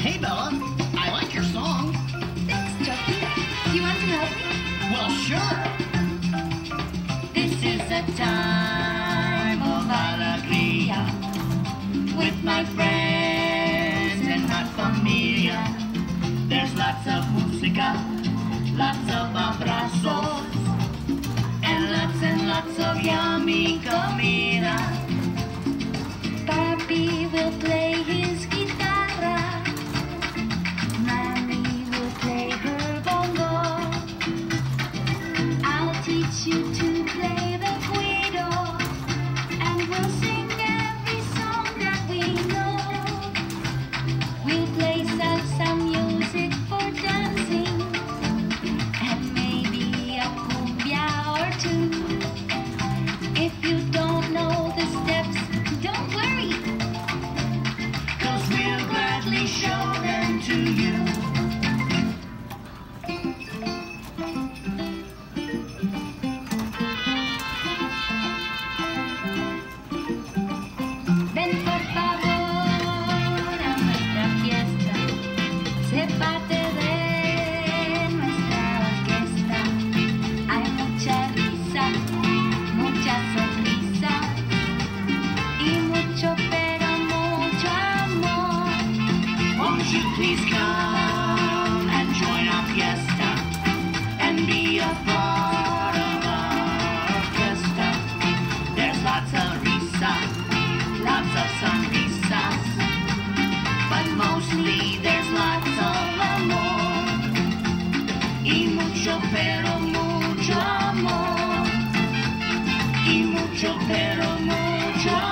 Hey, Bella, I like your song. Thanks, Chucky. Do you want to help me? Well, sure. This is a time of alegría with my friends and my familia. There's lots of música, lots of abrazos, and lots and lots of yummy comida. Please come and join our fiesta and be a part of our fiesta. There's lots of risa, lots of sonrisas, but mostly there's lots of amor y mucho pero mucho amor y mucho pero mucho amor.